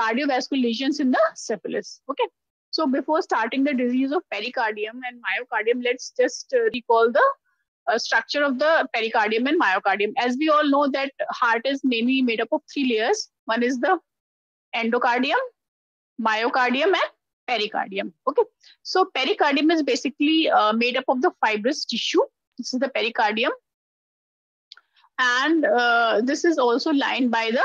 cardiovascular lesions in the syphilis. Okay. So before starting the disease of pericardium and myocardium, let's just uh, recall the uh, structure of the pericardium and myocardium. As we all know that heart is mainly made up of three layers. One is the endocardium, myocardium and pericardium. Okay. So pericardium is basically uh, made up of the fibrous tissue. This is the pericardium. And uh, this is also lined by the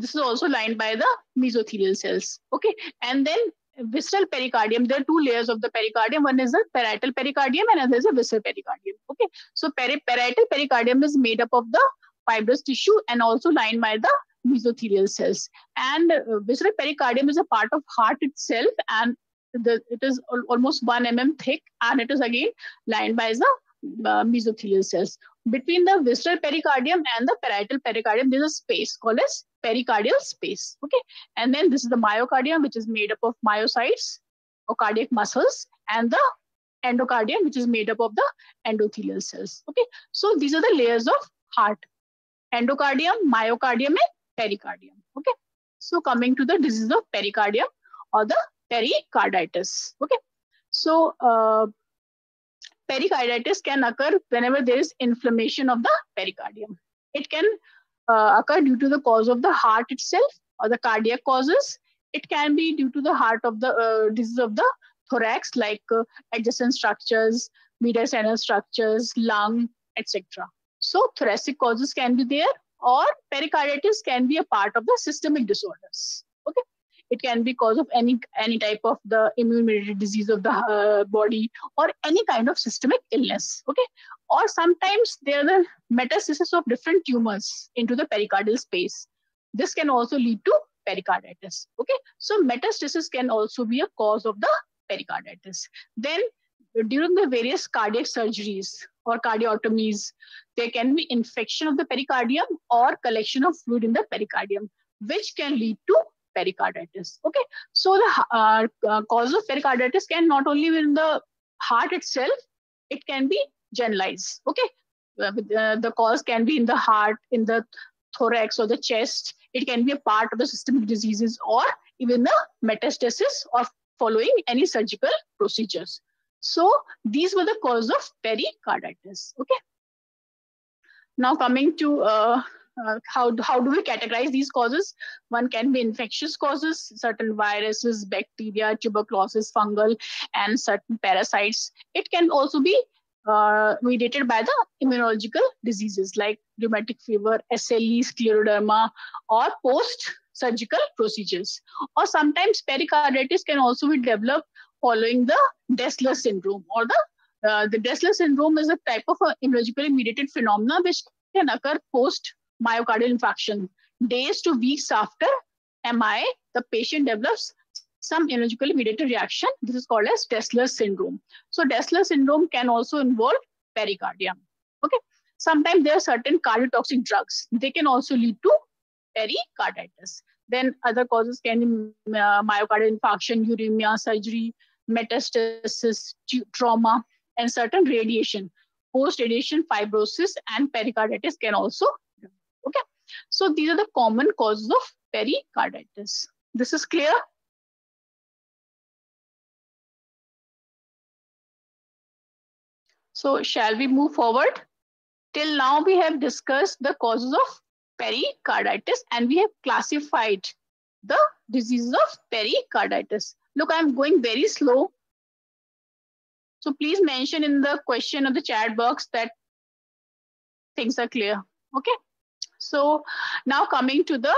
this is also lined by the mesothelial cells. Okay. And then visceral pericardium, there are two layers of the pericardium. One is the parietal pericardium and another is the visceral pericardium. Okay. So peri parietal pericardium is made up of the fibrous tissue and also lined by the mesothelial cells. And uh, visceral pericardium is a part of heart itself and the, it is al almost 1 mm thick and it is again lined by the uh, mesothelial cells. Between the visceral pericardium and the parietal pericardium, there's a space called as pericardial space. Okay. And then this is the myocardium, which is made up of myocytes or cardiac muscles, and the endocardium, which is made up of the endothelial cells. Okay. So these are the layers of heart endocardium, myocardium, and pericardium. Okay. So coming to the disease of pericardium or the pericarditis. Okay. So uh, pericarditis can occur whenever there is inflammation of the pericardium. It can uh, occur due to the cause of the heart itself or the cardiac causes. It can be due to the heart of the uh, disease of the thorax, like uh, adjacent structures, mediastinal structures, lung, etc. So thoracic causes can be there, or pericarditis can be a part of the systemic disorders. It can be cause of any any type of the immune-mediated disease of the uh, body or any kind of systemic illness. Okay, or sometimes there are the metastasis of different tumors into the pericardial space. This can also lead to pericarditis. Okay, so metastasis can also be a cause of the pericarditis. Then during the various cardiac surgeries or cardiotomies, there can be infection of the pericardium or collection of fluid in the pericardium, which can lead to pericarditis. Okay, so the uh, uh, cause of pericarditis can not only be in the heart itself, it can be generalized. Okay, uh, uh, the cause can be in the heart, in the thorax or the chest. It can be a part of the systemic diseases or even the metastasis of following any surgical procedures. So these were the cause of pericarditis. Okay. Now coming to uh, uh, how, how do we categorize these causes? One can be infectious causes, certain viruses, bacteria, tuberculosis, fungal, and certain parasites. It can also be uh, mediated by the immunological diseases like rheumatic fever, SLE, scleroderma, or post-surgical procedures. Or sometimes pericarditis can also be developed following the Dressler syndrome or the uh, the Dressler syndrome is a type of immunologically mediated phenomena which can occur post myocardial infarction. Days to weeks after MI, the patient develops some immunologically mediated reaction. This is called as Dressler syndrome. So Dressler syndrome can also involve pericardium. Okay. Sometimes there are certain cardiotoxic drugs. They can also lead to pericarditis. Then other causes can be uh, myocardial infarction, uremia, surgery, metastasis, trauma, and certain radiation. Post-radiation fibrosis and pericarditis can also. Okay. So these are the common causes of pericarditis. This is clear? So shall we move forward? Till now we have discussed the causes of pericarditis and we have classified the diseases of pericarditis. Look, I'm going very slow. So please mention in the question of the chat box that things are clear. Okay. So now coming to the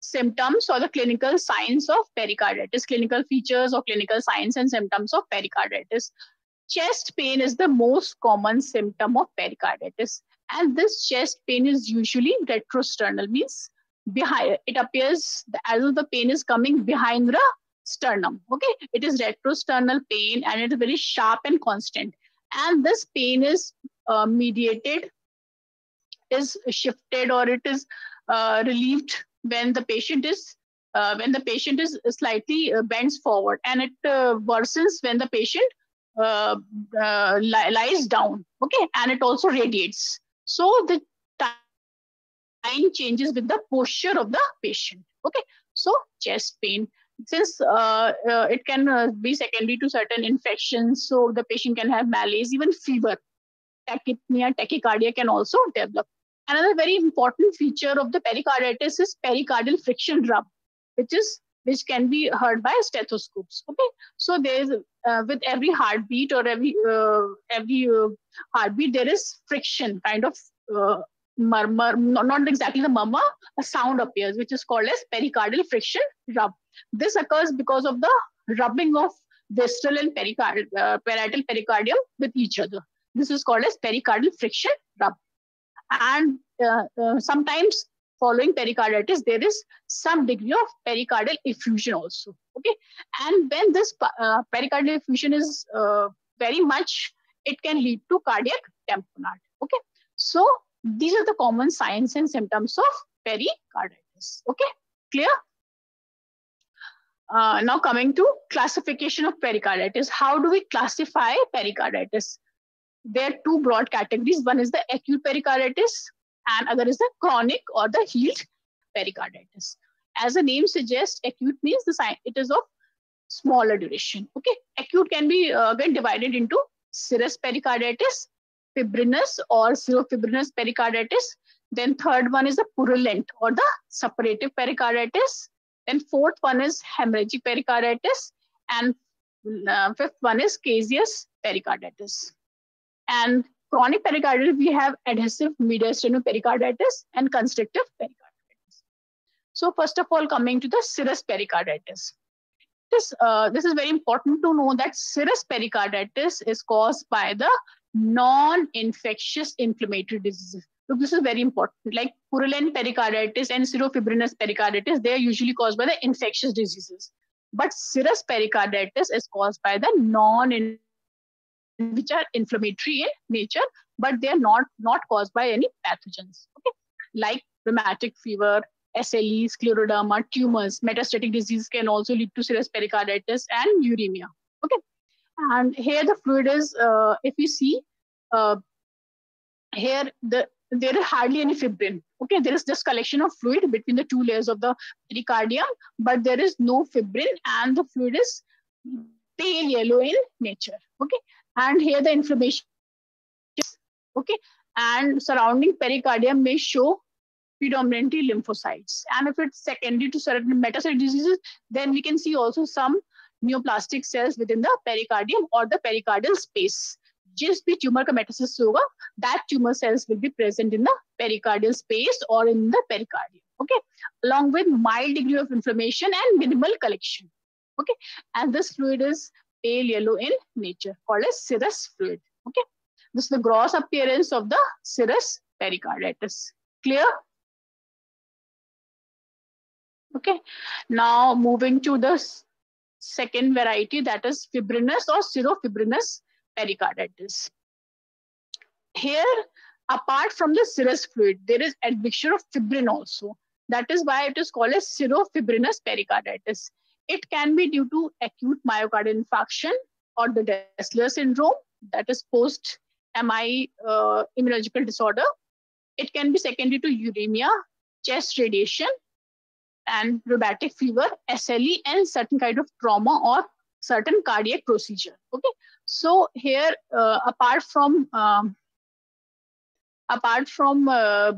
symptoms or the clinical signs of pericarditis, clinical features or clinical signs and symptoms of pericarditis. Chest pain is the most common symptom of pericarditis. And this chest pain is usually retrosternal, means behind it appears as if the pain is coming behind the sternum. Okay, it is retrosternal pain and it is very sharp and constant. And this pain is uh, mediated, is shifted, or it is uh, relieved when the patient is uh, when the patient is slightly uh, bends forward, and it uh, worsens when the patient uh, li lies down. Okay, and it also radiates. So the sign changes with the posture of the patient. Okay, so chest pain. Since uh, uh, it can uh, be secondary to certain infections, so the patient can have malaise, even fever. Tachypnea, tachycardia can also develop. Another very important feature of the pericarditis is pericardial friction rub, which is which can be heard by stethoscopes. Okay, so there is uh, with every heartbeat or every uh, every uh, heartbeat there is friction, kind of uh, murmur, not exactly the murmur, a sound appears, which is called as pericardial friction rub. This occurs because of the rubbing of distal and pericard, uh, parietal pericardium with each other. This is called as pericardial friction rub. And uh, uh, sometimes following pericarditis, there is some degree of pericardial effusion also. Okay, and when this uh, pericardial effusion is uh, very much, it can lead to cardiac tamponade. Okay, so these are the common signs and symptoms of pericarditis. Okay, clear? Uh, now coming to classification of pericarditis. How do we classify pericarditis? There are two broad categories. One is the acute pericarditis and other is the chronic or the healed pericarditis. As the name suggests, acute means the sign it is of smaller duration. Okay, acute can be uh, again divided into serous pericarditis, fibrinous or serofibrinous pericarditis. Then third one is the purulent or the suppurative pericarditis. Then fourth one is hemorrhagic pericarditis. And uh, fifth one is caseous pericarditis. And chronic pericarditis, we have adhesive mediastinal pericarditis and constrictive pericarditis. So first of all, coming to the serous pericarditis. This, uh, this is very important to know that serous pericarditis is caused by the non-infectious inflammatory diseases. So this is very important. Like purulent pericarditis and serofibrinous pericarditis, they are usually caused by the infectious diseases. But serous pericarditis is caused by the non which are inflammatory in nature, but they are not, not caused by any pathogens. Okay? Like rheumatic fever, SLE, scleroderma, tumors, metastatic disease can also lead to serous pericarditis and uremia. Okay. And here the fluid is, uh, if you see, uh, here the there is hardly any fibrin. Okay, there is this collection of fluid between the two layers of the pericardium, but there is no fibrin and the fluid is pale yellow in nature. Okay, and here the inflammation okay and surrounding pericardium may show predominantly lymphocytes and if it's secondary to certain metastatic diseases then we can see also some neoplastic cells within the pericardium or the pericardial space जिस भी tumour का मेटासिस होगा that tumor cells will be present in the pericardial space or in the pericardium okay along with mild degree of inflammation and minimal collection okay and this fluid is pale yellow in nature called as serous fluid. Okay. This is the gross appearance of the serous pericarditis. Clear? Okay. Now moving to the second variety that is fibrinous or serofibrinous pericarditis. Here, apart from the serous fluid, there is admixture of fibrin also. That is why it is called as serofibrinous pericarditis. It can be due to acute myocardial infarction or the Dressler syndrome, that is post MI uh, immunological disorder. It can be secondary to uremia, chest radiation, and rheumatic fever, SLE, and certain kind of trauma or certain cardiac procedure. Okay, so here uh, apart from um, apart from uh,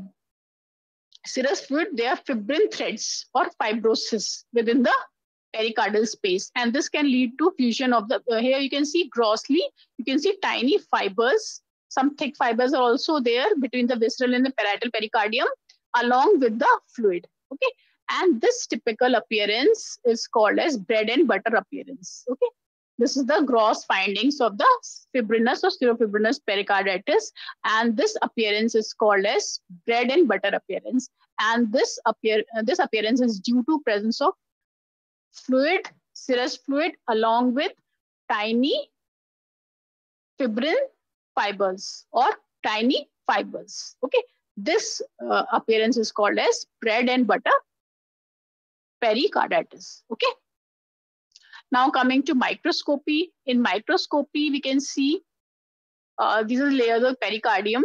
serous fluid, there are fibrin threads or fibrosis within the pericardial space. And this can lead to fusion of the, uh, here you can see grossly, you can see tiny fibers. Some thick fibers are also there between the visceral and the parietal pericardium along with the fluid. Okay. And this typical appearance is called as bread and butter appearance. Okay. This is the gross findings of the fibrinous or serofibrinous pericarditis. And this appearance is called as bread and butter appearance. And this, appear, uh, this appearance is due to presence of fluid, serous fluid along with tiny fibrin fibers or tiny fibers. Okay, this uh, appearance is called as bread and butter pericarditis. Okay. Now coming to microscopy. In microscopy, we can see uh, these are layers of pericardium.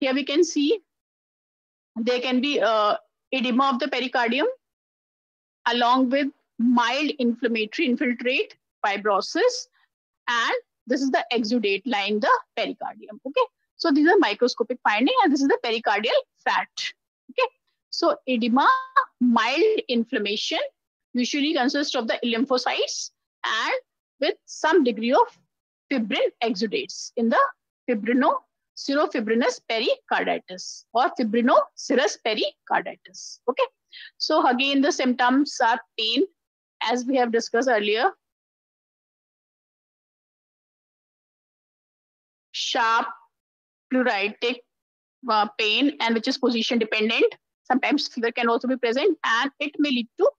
Here we can see There can be uh, edema of the pericardium along with mild inflammatory infiltrate, fibrosis, and this is the exudate lying the pericardium. Okay, so these are microscopic finding, and this is the pericardial fat. Okay, so edema, mild inflammation, usually consists of the lymphocytes and with some degree of fibrin exudates in the fibrino serofibrinous pericarditis or fibrinoserous pericarditis. Okay. So again, the symptoms are pain, as we have discussed earlier. Sharp, pleuritic uh, pain, and which is position dependent. Sometimes fever can also be present, and it may lead to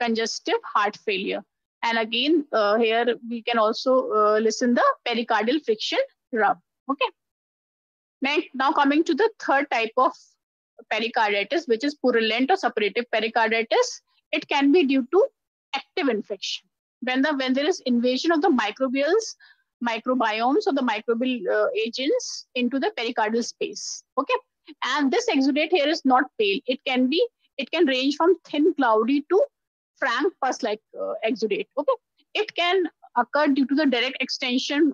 congestive heart failure. And again, uh, here we can also uh, listen the pericardial friction rub. Okay. Next, now coming to the third type of pericarditis, which is purulent or suppurative pericarditis. It can be due to active infection. When, the, when there is invasion of the microbials, microbiomes or the microbial uh, agents into the pericardial space. Okay. And this exudate here is not pale. It can be, it can range from thin, cloudy to frank pus-like uh, exudate. Okay. It can occur due to the direct extension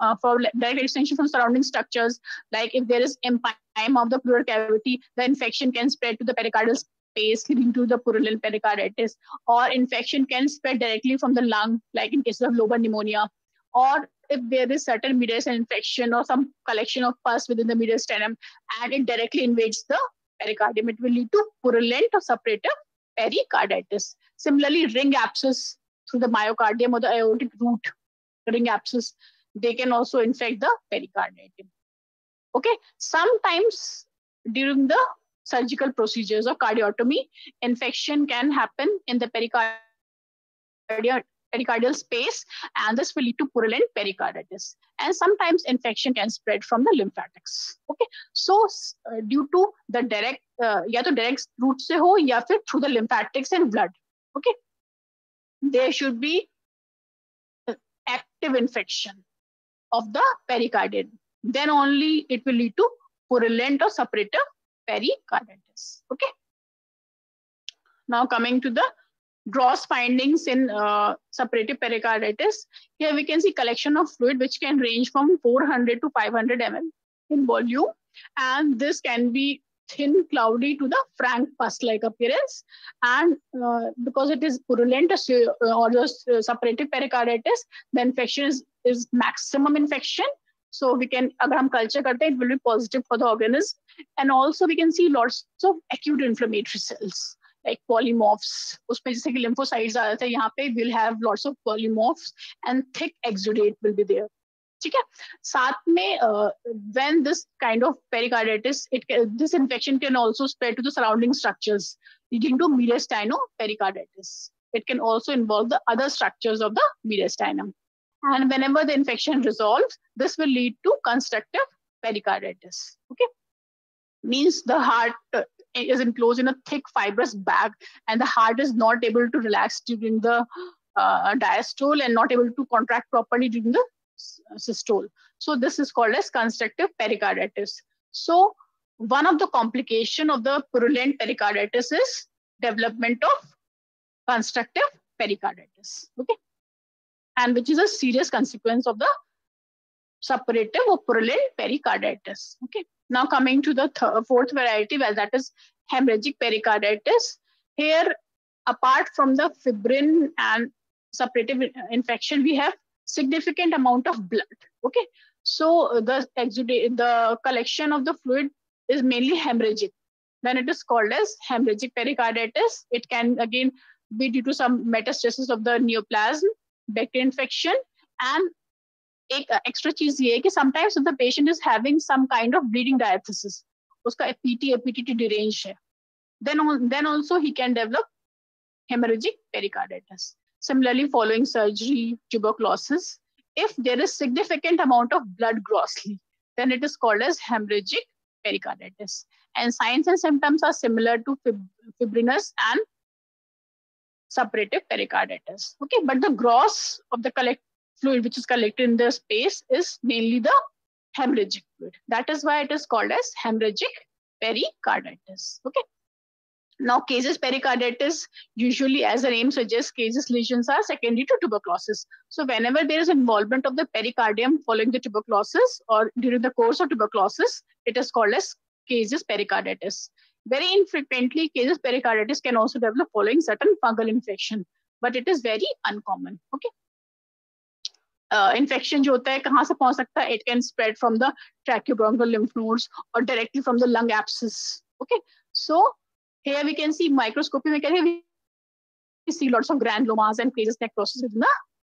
uh, for direct extension from surrounding structures. Like if there is empyema of the pleural cavity, the infection can spread to the pericardial space, leading to the purulent pericarditis. Or infection can spread directly from the lung, like in cases of lobar pneumonia. Or if there is certain mediastinal infection or some collection of pus within the mediastinum and it directly invades the pericardium, it will lead to purulent or suppurative pericarditis. Similarly, ring abscess through the myocardium or the aortic root, ring abscess they can also infect the pericardium. Okay, sometimes during the surgical procedures or cardiotomy, infection can happen in the pericardial, pericardial space, and this will lead to purulent pericarditis. And sometimes infection can spread from the lymphatics. Okay, so uh, due to the direct, uh, या तो direct route से हो या फिर through the lymphatics and blood. Okay, there should be active infection of the pericardium. Then only it will lead to purulent or suppurative pericarditis. Okay. Now coming to the gross findings in uh, suppurative pericarditis. Here we can see collection of fluid which can range from 400 to 500 ml in volume. And this can be thin, cloudy to the frank pus-like appearance. And uh, because it is purulent or just uh, suppurative pericarditis, the infection is, is maximum infection. So we can, agar hum culture karte, it will be positive for the organism. And also we can see lots of acute inflammatory cells like polymorphs. उसमें जैसे कि lymphocytes आ जाते हैं यहाँ पे we'll have lots of polymorphs and thick exudate will be there. ठीक है साथ में when this kind of pericarditis it this infection can also spread to the surrounding structures leading to mediastinopericarditis it can also involve the other structures of the mediastinum and whenever the infection resolves this will lead to constructive pericarditis okay means the heart is enclosed in a thick fibrous bag and the heart is not able to relax during the uh, diastole and not able to contract properly during the systole. So this is called as constructive pericarditis. So one of the complication of the purulent pericarditis is development of constructive pericarditis. Okay. And which is a serious consequence of the suppurative or purulent pericarditis. Okay. Now coming to the th fourth variety, well, that is hemorrhagic pericarditis. Here, apart from the fibrin and suppurative infection, we have significant amount of blood. Okay, so the the collection of the fluid is mainly hemorrhagic. Then it is called as hemorrhagic pericarditis. It can again be due to some metastasis of the neoplasm, bacterial infection, and एक extra चीज ये है कि sometimes the patient is having some kind of bleeding diathesis उसका APT APTT derange है then then also he can develop haemorrhagic pericarditis Similarly, following surgery, tuberculosis, if there is significant amount of blood grossly, then it is called as hemorrhagic pericarditis. And signs and symptoms are similar to fib- fibrinous and suppurative pericarditis. Okay, but the gross of the collect fluid which is collected in the space is mainly the hemorrhagic fluid. That is why it is called as hemorrhagic pericarditis. Okay. Now, caseous pericarditis, usually as the name suggests, caseous lesions are secondary to tuberculosis. So whenever there is involvement of the pericardium following the tuberculosis or during the course of tuberculosis, it is called as caseous pericarditis. Very infrequently, caseous pericarditis can also develop following certain fungal infection, but it is very uncommon. Okay. Uh, infection जो होता है कहाँ से पहुंच सकता है it can spread from the tracheobronchial lymph nodes okay so here we can see microscopy we can we see lots of granulomas and caseous necrosis within the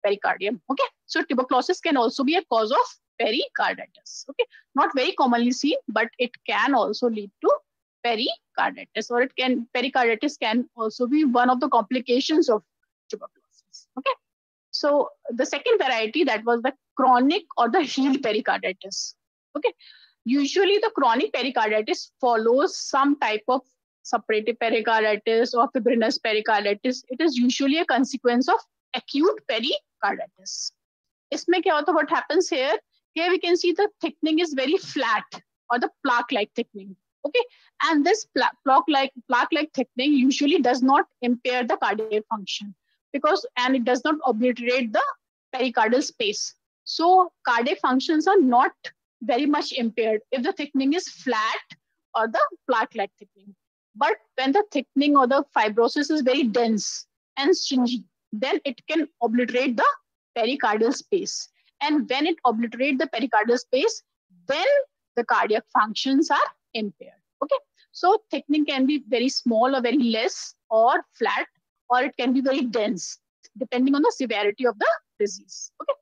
pericardium okay so tuberculosis can also be a cause of pericarditis okay not very commonly seen but it can also lead to pericarditis or it can pericarditis can also be one of the complications of tuberculosis okay so the second variety that was the chronic or the healed pericarditis. Okay. Usually the chronic pericarditis follows some type of suppurative pericarditis or fibrinous pericarditis. It is usually a consequence of acute pericarditis. इसमें क्या होता what happens here? Here we can see the thickening is very flat or the plaque-like thickening. Okay, and this plaque-like plaque-like thickening usually does not impair the cardiac function because and it does not obliterate the pericardial space. So cardiac functions are not very much impaired if the thickening is flat or the plaque-like thickening. But when the thickening or the fibrosis is very dense and stringy, then it can obliterate the pericardial space. And when it obliterates the pericardial space, then the cardiac functions are impaired. Okay. So thickening can be very small or very less or flat or it can be very dense depending on the severity of the disease. Okay.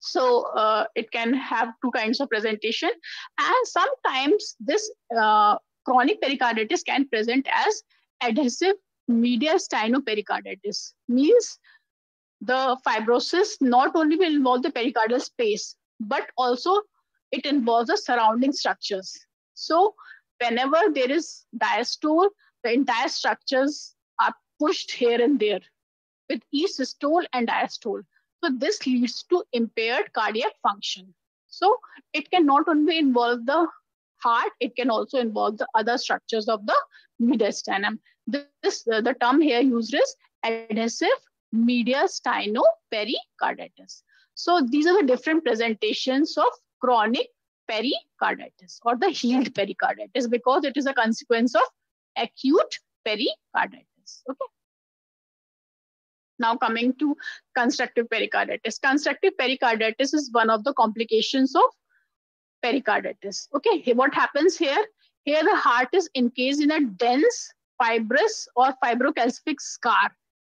So uh, it can have two kinds of presentation and sometimes this uh, chronic pericarditis can present as adhesive mediastino pericarditis means the fibrosis not only will involve the pericardial space but also it involves the surrounding structures so whenever there is diastole the entire structures are pushed here and there with each systole and diastole. So this leads to impaired cardiac function. So it can not only involve the heart, it can also involve the other structures of the mediastinum. This uh, the term here used is adhesive mediastino pericarditis. So these are the different presentations of chronic pericarditis or the healed pericarditis because it is a consequence of acute pericarditis. Okay. Now coming to constructive pericarditis. Constructive pericarditis is one of the complications of pericarditis. Okay, what happens here? Here the heart is encased in a dense, fibrous or fibrocalcific scar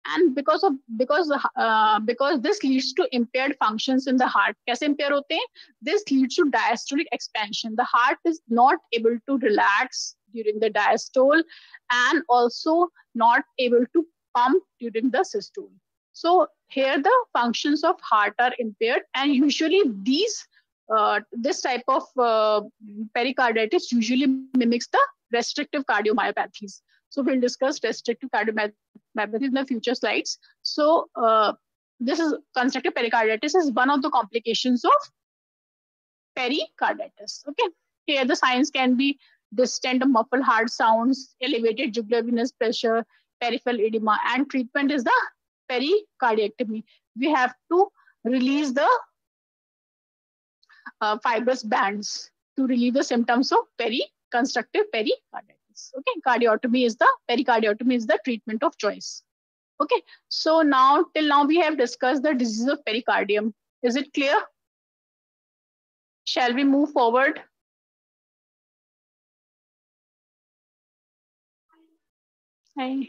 and because of because uh, because this leads to impaired functions in the heart. kaise impair hote hain this leads to diastolic expansion. The heart is not able to relax during the diastole and also not able to pump during the systole. So here the functions of heart are impaired and usually these uh, this type of uh, pericarditis usually mimics the restrictive cardiomyopathies. So we'll discuss restrictive cardiomyopathy in the future slides. So uh, this is constructive pericarditis is one of the complications of pericarditis. Okay, here the signs can be distant muffled heart sounds, elevated jugular venous pressure, peripheral edema, and treatment is the pericardiectomy. We have to release the uh, fibrous bands to relieve the symptoms of periconstructive pericarditis. Okay, cardiotomy is the pericardiotomy is the treatment of choice. Okay, so now till now we have discussed the disease of pericardium. Is it clear? Shall we move forward? Hi.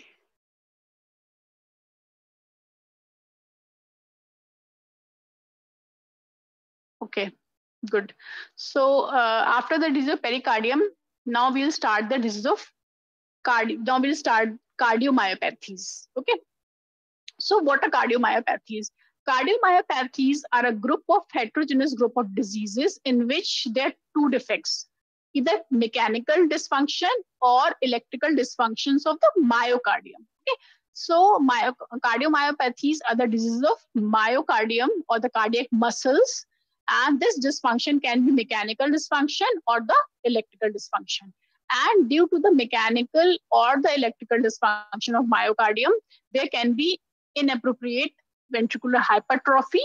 Okay, good. So uh, after the disease of pericardium, now we'll start the disease of cardio. Now we'll start cardiomyopathies. Okay. So what are cardiomyopathies? Cardiomyopathies are a group of heterogeneous group of diseases in which there are two defects, either mechanical dysfunction or electrical dysfunctions of the myocardium. Okay. So myo- cardiomyopathies are the diseases of myocardium or the cardiac muscles and this dysfunction can be mechanical dysfunction or the electrical dysfunction. And due to the mechanical or the electrical dysfunction of myocardium, there can be inappropriate ventricular hypertrophy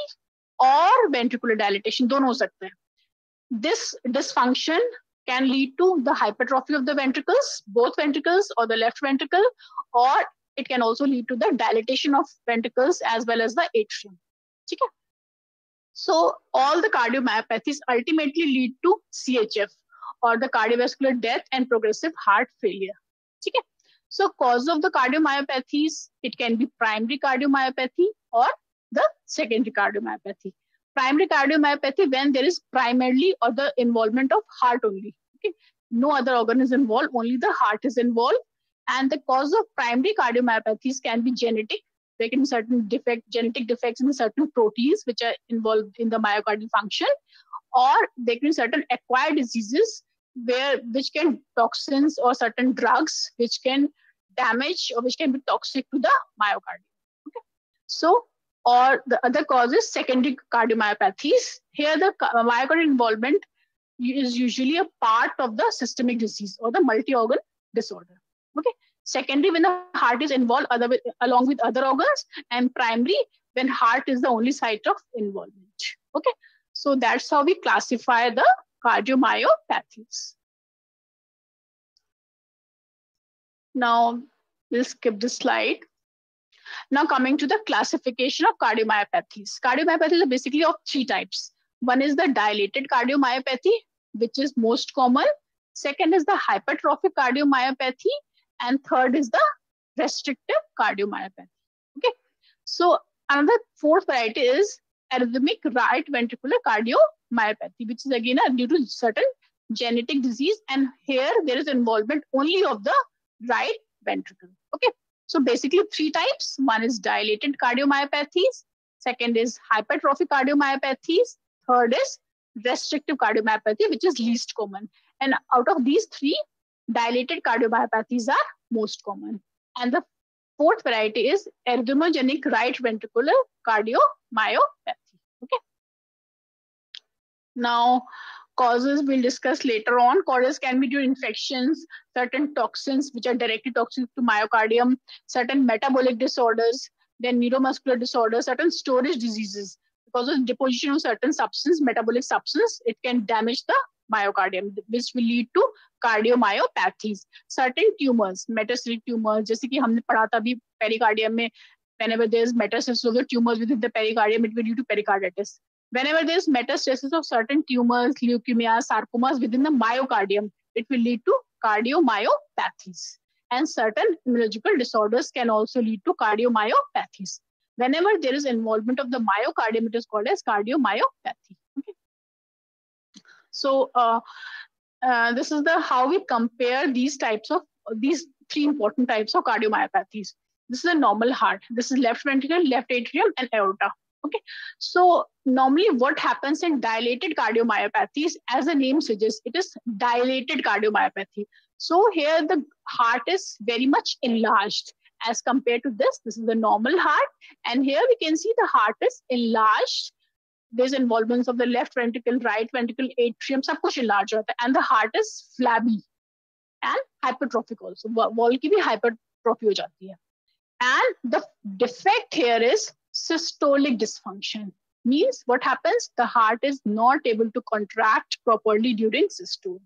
or ventricular dilatation. Don't know. This dysfunction can lead to the hypertrophy of the ventricles, both ventricles or the left ventricle, or it can also lead to the dilatation of ventricles as well as the atrium. Okay? So all the cardiomyopathies ultimately lead to CHF or the cardiovascular death and progressive heart failure. Okay? So cause of the cardiomyopathies, it can be primary cardiomyopathy or the secondary cardiomyopathy primary cardiomyopathy when there is primarily or the involvement of heart only. Okay, no other organ is involved, only the heart is involved. And the cause of primary cardiomyopathies can be genetic. There can be certain defect, genetic defects in certain proteins which are involved in the myocardial function, or there can be certain acquired diseases where which can toxins or certain drugs which can damage or which can be toxic to the myocardium. Okay, so or the other causes secondary cardiomyopathies. Here, the myocardial involvement is usually a part of the systemic disease or the multi-organ disorder. Okay. Secondary, when the heart is involved other along with other organs, and primary, when heart is the only site of involvement. Okay. So that's how we classify the cardiomyopathies. Now, we'll skip this slide. Now coming to the classification of cardiomyopathies. Cardiomyopathies are basically of three types. One is the dilated cardiomyopathy, which is most common. Second is the hypertrophic cardiomyopathy. And third is the restrictive cardiomyopathy. Okay. So another fourth variety is arrhythmic right ventricular cardiomyopathy, which is again uh, due to certain genetic disease. And here there is involvement only of the right ventricle. Okay. So basically three types. One is dilated cardiomyopathies. Second is hypertrophic cardiomyopathies. Third is restrictive cardiomyopathy, which is least common. And out of these three, dilated cardiomyopathies are most common. And the fourth variety is arrhythmogenic right ventricular cardiomyopathy. Okay. Now, Causes we'll discuss later on. Causes can be due to infections, certain toxins which are directly toxic to myocardium, certain metabolic disorders, then neuromuscular disorders, certain storage diseases. Because of deposition of certain substance, metabolic substance, it can damage the myocardium, which will lead to cardiomyopathies. Certain tumors, metastatic tumors, जैसे कि हमने पढ़ा था अभी pericardium में whenever there is metastasis of the tumors within the pericardium, it will lead to pericarditis. Whenever there is metastasis of certain tumors, leukemia, sarcomas within the myocardium, it will lead to cardiomyopathies. And certain immunological disorders can also lead to cardiomyopathies. Whenever there is involvement of the myocardium, it is called as cardiomyopathy. So uh, uh, this is the how we compare these types of these three important types of cardiomyopathies. This is a normal heart. This is left ventricle, left atrium, and aorta. Okay, so normally what happens in dilated cardiomyopathies, as the name suggests, it is dilated cardiomyopathy. So here the heart is very much enlarged as compared to this. This is the normal heart. And here we can see the heart is enlarged There's involvement of the left ventricle, right ventricle, atrium, सब कुछ enlarged होता And the heart is flabby and hypertrophic also. Wall की भी hypertrophy हो जाती है. And the defect here is systolic dysfunction means what happens the heart is not able to contract properly during systole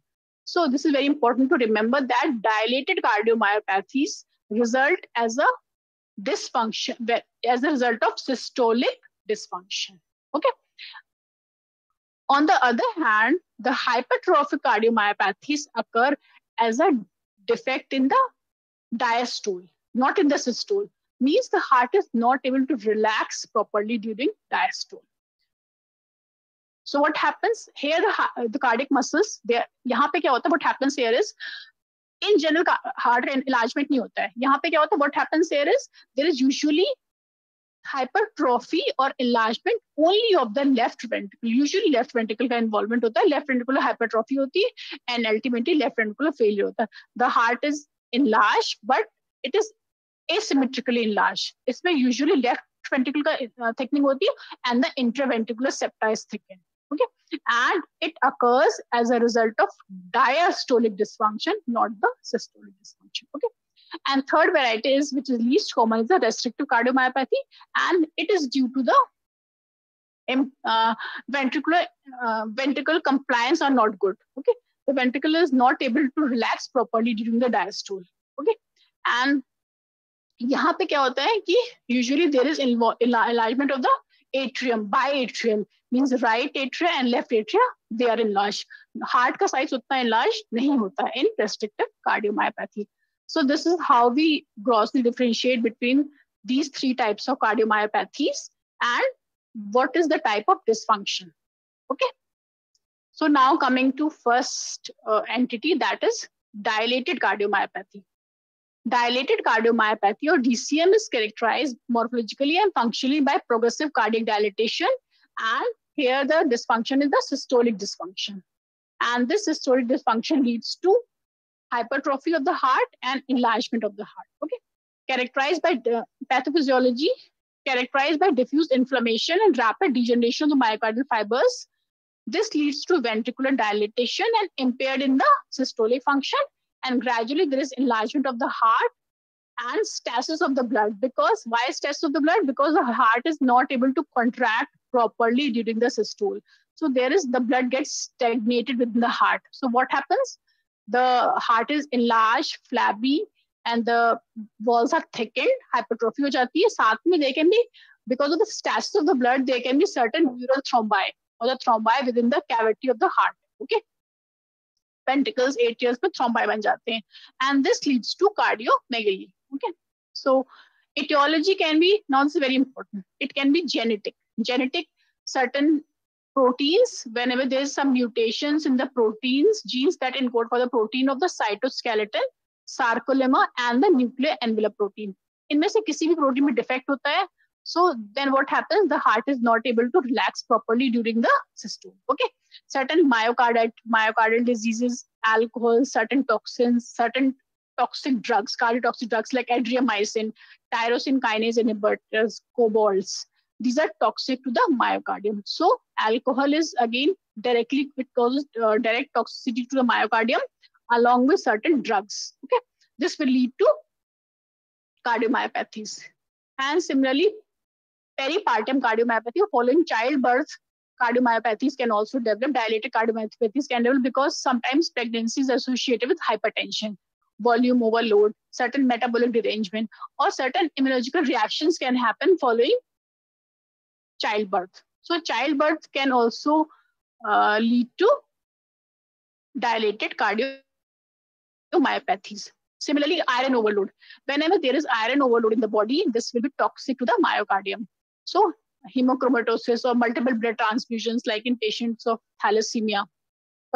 so this is very important to remember that dilated cardiomyopathies result as a dysfunction as a result of systolic dysfunction okay on the other hand the hypertrophic cardiomyopathies occur as a defect in the diastole not in the systole means the heart is not able to relax properly during diastole. So what happens here, the, the cardiac muscles, there, यहाँ पे क्या होता है, what happens here is, in general heart enlargement नहीं होता है. यहाँ पे क्या होता है, what happens here is, there is usually hypertrophy or enlargement only of the left ventricle. Usually left ventricle का involvement होता है, left ventricular hypertrophy होती है, and ultimately left ventricular failure होता है. The heart is enlarged, but it is asymmetrically enlarged. इसमें usually left ventricle का thickening होती है and the intraventricular septa is thickened. Okay, and it occurs as a result of diastolic dysfunction, not the systolic dysfunction. Okay, and third variety is which is least common is the restrictive cardiomyopathy, and it is due to the uh, ventricular uh, ventricle compliance are not good. Okay, the ventricle is not able to relax properly during the diastole. Okay, and यहाँ पे क्या होता है कि usually there is enlargement of the atrium biatrial means right atria and left atria they are enlarged heart का size उतना enlarged नहीं होता है in restrictive cardiomyopathy so this is how we grossly differentiate between these three types of cardiomyopathies and what is the type of dysfunction. Okay. So now coming to first uh, entity that is dilated cardiomyopathy. Dilated cardiomyopathy or DCM is characterized morphologically and functionally by progressive cardiac dilatation. And here the dysfunction is the systolic dysfunction. And this systolic dysfunction leads to hypertrophy of the heart and enlargement of the heart. Okay. Characterized by the pathophysiology characterized by diffuse inflammation and rapid degeneration of the myocardial fibers. This leads to ventricular dilatation and impaired in the systolic function. And gradually there is enlargement of the heart and stasis of the blood. Because why stasis of the blood? Because the heart is not able to contract properly during the systole. So there is the blood gets stagnated within the heart. So what happens? The heart is enlarged, flabby, and the walls are thickened, hypertrophy hai. Saath mein they can be, because of the stasis of the blood, there can be certain mural thrombi or the thrombi within the cavity of the heart. Okay. Ventricles, atrials mein thrombi jate hain. And this leads to cardiomegaly. Okay. So etiology can be, now this is very important. It can be genetic. Genetic, certain proteins, whenever there's some mutations in the proteins, genes that encode for the protein of the cytoskeleton, sarcolemma and the nuclear envelope protein इनमें से किसी भी protein में defect होता है so then what happens the heart is not able to relax properly during the systole okay certain myocardial myocardial diseases alcohol certain toxins certain toxic drugs cardiotoxic drugs like adriamycin tyrosine kinase inhibitors cobalts these are toxic to the myocardium so alcohol is again directly it causes uh, direct toxicity to the myocardium along with certain drugs. Okay, this will lead to cardiomyopathies. And similarly, peripartum cardiomyopathy following childbirth cardiomyopathies can also develop. Dilated cardiomyopathies can develop because sometimes pregnancy is associated with hypertension, volume overload, certain metabolic derangement, or certain immunological reactions can happen following childbirth. So childbirth can also uh, lead to dilated cardiomyopathies. Similarly, iron overload. Whenever there is iron overload in the body, this will be toxic to the myocardium. So, hemochromatosis or multiple blood transfusions, like in patients of thalassemia,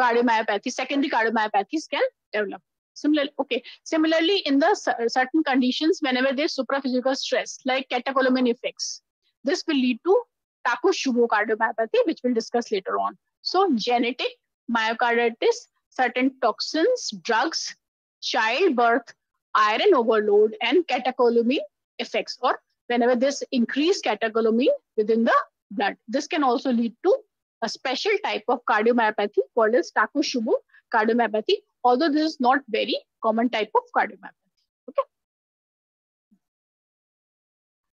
cardiomyopathy, secondary cardiomyopathies can develop. Similarly, okay. Similarly, in the certain conditions, whenever there's supraphysical stress, like catecholamine effects, this will lead to Takotsubo cardiomyopathy, which we'll discuss later on. So, genetic myocarditis, certain toxins, drugs, childbirth, iron overload, and catecholamine effects, or whenever this increased catecholamine within the blood. This can also lead to a special type of cardiomyopathy called as Takotsubo cardiomyopathy, although this is not very common type of cardiomyopathy. Okay.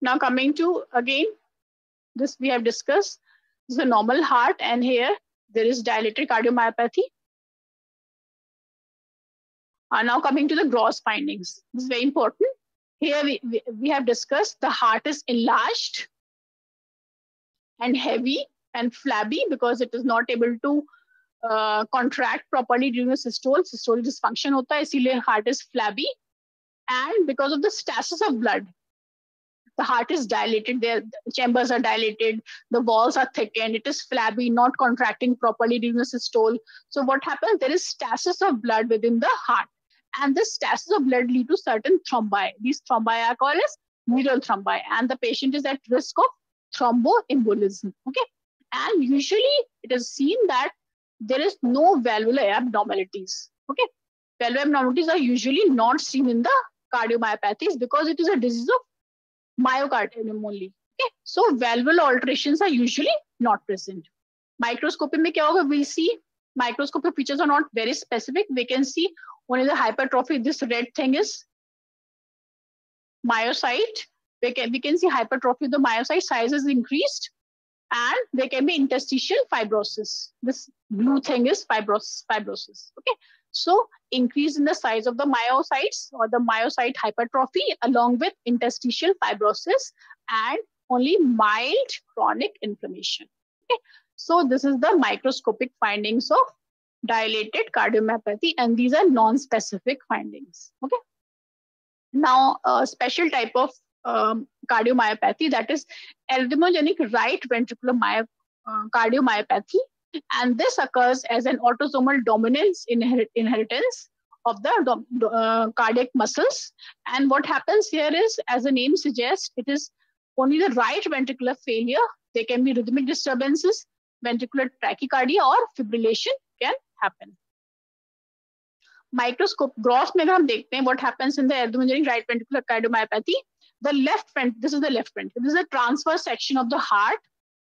Now coming to again, this we have discussed. This is a normal heart, and here there is dilated cardiomyopathy. Uh, now coming to the gross findings. This is very important. Here we, we, we have discussed the heart is enlarged and heavy and flabby because it is not able to uh, contract properly during the systole. Systole dysfunction hota hai, heart is flabby. And because of the stasis of blood, the heart is dilated, their chambers are dilated, the walls are thickened, it is flabby, not contracting properly during the systole. So what happens? There is stasis of blood within the heart and this stasis of blood lead to certain thrombi. These thrombi are called as mural thrombi, and the patient is at risk of thromboembolism. Okay, and usually it is seen that there is no valvular abnormalities. Okay, valvular abnormalities are usually not seen in the cardiomyopathies because it is a disease of myocardium only. Okay, so valvular alterations are usually not present. Microscopy mein kya hoga? We'll see microscopic features are not very specific. We can see only the hypertrophy. This red thing is myocyte. We can, we can see hypertrophy the myocyte size is increased and there can be interstitial fibrosis. This blue thing is fibrosis. fibrosis. Okay. So increase in the size of the myocytes or the myocyte hypertrophy along with interstitial fibrosis and only mild chronic inflammation. Okay. So this is the microscopic findings of dilated cardiomyopathy and these are non-specific findings. Okay. Now a special type of um, cardiomyopathy that is arrhythmogenic right ventricular myo, uh, cardiomyopathy and this occurs as an autosomal dominance inherit inheritance of the uh, cardiac muscles. And what happens here is, as the name suggests, it is only the right ventricular failure. There can be rhythmic disturbances, ventricular tachycardia, or fibrillation can happen. Microscope gross में अगर हम देखते हैं what happens in the arrhythmogenic right ventricular cardiomyopathy, the left vent this is the left ventricle. This is a transverse section of the heart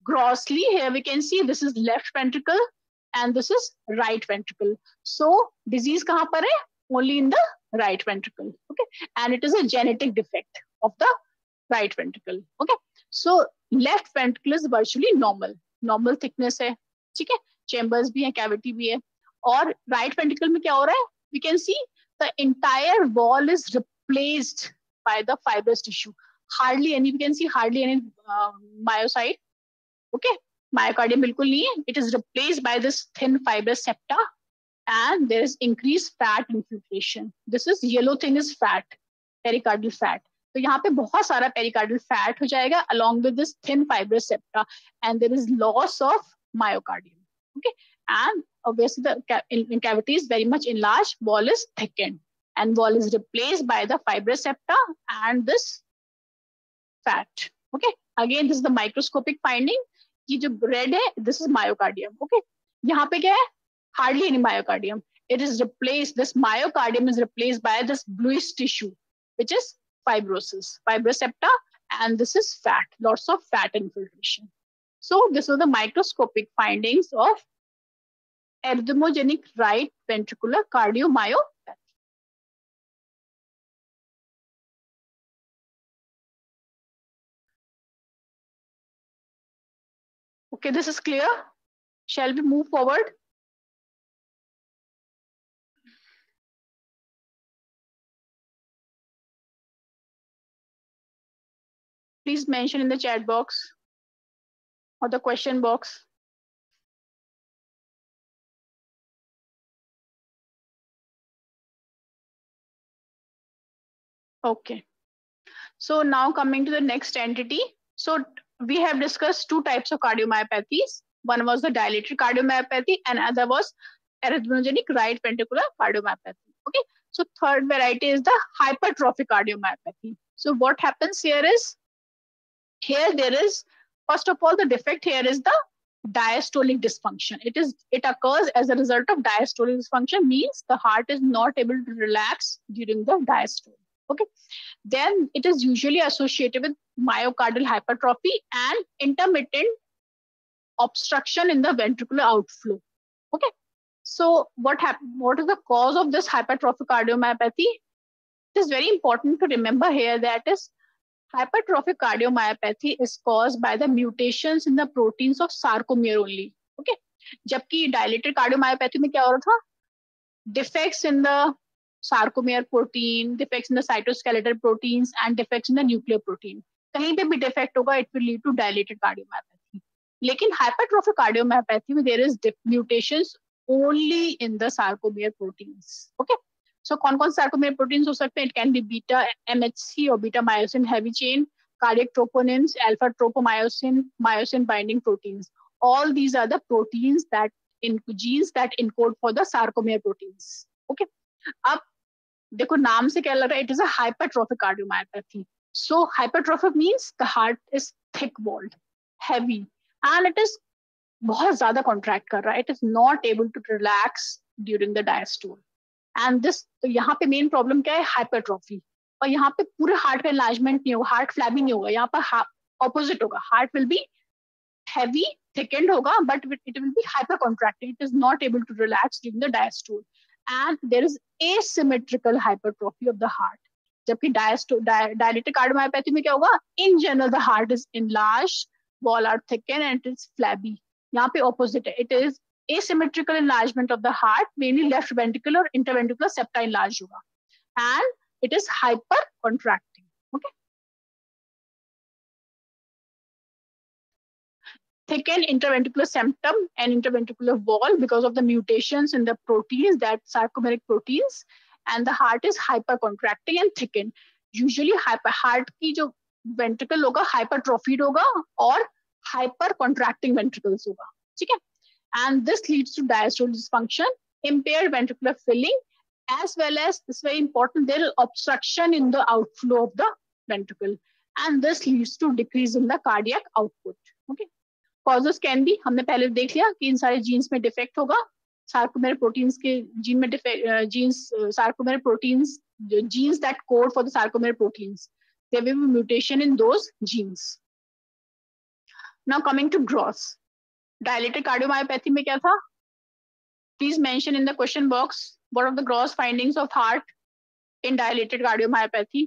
grossly here we can see this is left ventricle and this is right ventricle so disease kahan par hai only in the right ventricle okay and it is a genetic defect of the right ventricle okay so left ventricle is virtually normal normal thickness hai ठीक है chambers भी है cavity भी है और right ventricle में क्या हो रहा है we can see the entire wall is replaced by the fibrous tissue hardly any we can see hardly any uh, myocyte Okay, myocardium bilkul nahi hai. It is replaced by this thin fibrous septa and there is increased fat infiltration. This is yellow thing is fat, pericardial fat. तो यहाँ पे बहुत सारा pericardial fat हो जाएगा along with this thin fibrous septa and there is loss of myocardium. Okay, and obviously the cavity is very much enlarged, wall is thickened and wall is replaced by the fibrous septa and this fat. Okay, again this is the microscopic finding This is myocardium. Okay, this is myocardium okay यहाँ पे it is replaced this myocardium is replaced by this bluish tissue which is fibrosis fibrosepta and this is fat lots of fat infiltration. So this was the microscopic findings of arrhythmogenic right ventricular cardiomyopathy. Okay, this is clear. Shall we move forward? Please mention in the chat box or the question box. Okay. So now coming to the next entity. So we have discussed two types of cardiomyopathies. One was the dilated cardiomyopathy and other was arrhythmogenic right ventricular cardiomyopathy. Okay, so third variety is the hypertrophic cardiomyopathy. So what happens here is, here there is, first of all, the defect here is the diastolic dysfunction. It is it occurs as a result of diastolic dysfunction means the heart is not able to relax during the diastole. Okay, then it is usually associated with myocardial hypertrophy and intermittent obstruction in the ventricular outflow. Okay, so what happened? What is the cause of this hypertrophic cardiomyopathy? It is very important to remember here that is hypertrophic cardiomyopathy is caused by the mutations in the proteins of sarcomere only. Okay, जबकि dilated cardiomyopathy में क्या हो रहा था? Defects in the sarcomere protein, defects in the cytoskeletal proteins, and defects in the nuclear protein. कहीं पे भी defect होगा it will lead to dilated cardiomyopathy लेकिन हाइपरट्रोफिक कार्डियोमायोपैथी में there is mutations only in the sarcomere proteins okay so कौन कौन sarcomere proteins हो सकते हैं it can be beta MHC और beta myosin heavy chain cardiac troponins alpha tropomyosin myosin binding proteins all these are the proteins that in genes that encode for the sarcomere proteins okay अब देखो नाम से क्या लग रहा है it is a hypertrophic cardiomyopathy so hypertrophic means the heart is thick walled, heavy, and it is बहुत ज़्यादा कॉन्ट्रैक्ट कर रहा है। It is not able to relax during the diastole and this यहाँ पे मेन प्रॉब्लम क्या है? Hypertrophy और यहाँ पे पूरे हार्ट का इलाजमेंट नहीं होगा हार्ट फ्लैबी नहीं होगा। यहाँ पर ऑपोजिट होगा। Heart will be heavy thickened hoga, but it will be hypercontracted. It is not able to relax during the diastole. And there is asymmetrical hypertrophy of the heart. जबकि dilated cardiomyopathy में क्या होगा in general the heart is enlarged wall are thickened and it is flabby यहाँ पे opposite है it is asymmetrical enlargement of the heart mainly left ventricular interventricular septa enlarged होगा and it is hypercontracting okay thickened interventricular septum and interventricular wall because of the mutations in the proteins, that sarcomeric proteins, and the heart is hypercontracting and thickened. Usually hyper, heart की जो ventricle होगा hypertrophied होगा और hypercontracting ventricles होगा ठीक है and this leads to diastolic dysfunction impaired ventricular filling as well as this very important there is obstruction in the outflow of the ventricle and this leads to decrease in the cardiac output okay causes can भी हमने पहले देख लिया कि इन सारे jeans में defect होगा। Sarcomere proteins के जीन में defect genes sarcomere proteins genes that code for the sarcomere proteins there will be mutation in those genes now coming to gross dilated cardiomyopathy में क्या था? Please mention in the question box one of the gross findings of heart in dilated cardiomyopathy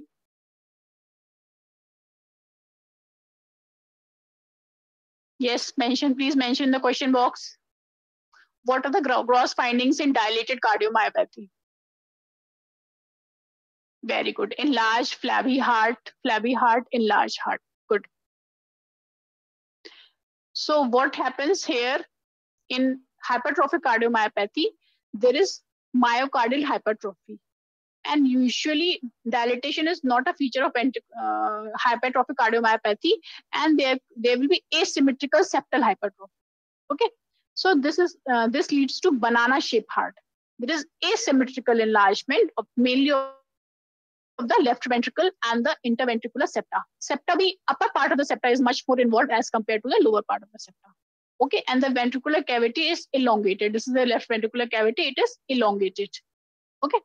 Yes, mention, please mention the question box. What are the gross findings in dilated cardiomyopathy? Very good. Enlarged flabby heart, flabby heart, enlarged heart. Good. So what happens here in hypertrophic cardiomyopathy? There is myocardial hypertrophy and usually dilatation is not a feature of uh, hypertrophic cardiomyopathy and there there will be asymmetrical septal hypertrophy. Okay? So this is uh, this leads to banana shaped heart there is asymmetrical enlargement of mainly of the left ventricle and the interventricular septa. Septa the upper part of the septa is much more involved as compared to the lower part of the septa. Okay? And the ventricular cavity is elongated. This is the left ventricular cavity. It is elongated. Okay